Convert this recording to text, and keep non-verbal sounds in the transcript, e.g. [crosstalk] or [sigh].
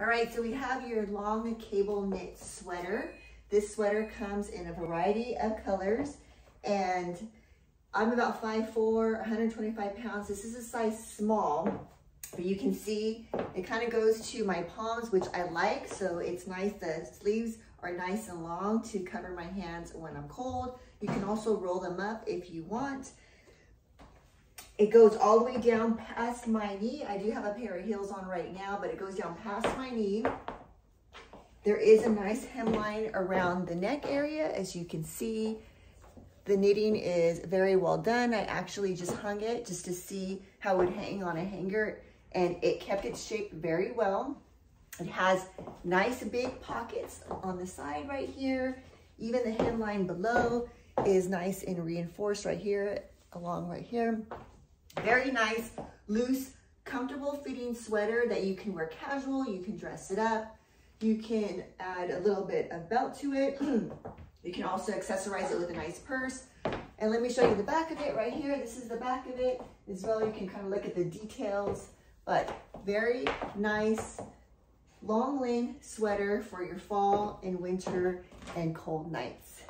All right, so we have your long cable knit sweater. This sweater comes in a variety of colors and I'm about 5'4", 125 pounds. This is a size small, but you can see it kind of goes to my palms, which I like. So it's nice, the sleeves are nice and long to cover my hands when I'm cold. You can also roll them up if you want. It goes all the way down past my knee. I do have a pair of heels on right now, but it goes down past my knee. There is a nice hemline around the neck area, as you can see. The knitting is very well done. I actually just hung it just to see how it would hang on a hanger, and it kept its shape very well. It has nice big pockets on the side right here. Even the hemline below is nice and reinforced right here, along right here. Very nice, loose, comfortable fitting sweater that you can wear casual, you can dress it up, you can add a little bit of belt to it. [clears throat] you can also accessorize it with a nice purse. And let me show you the back of it right here. This is the back of it as well. You can kind of look at the details, but very nice long lane sweater for your fall and winter and cold nights.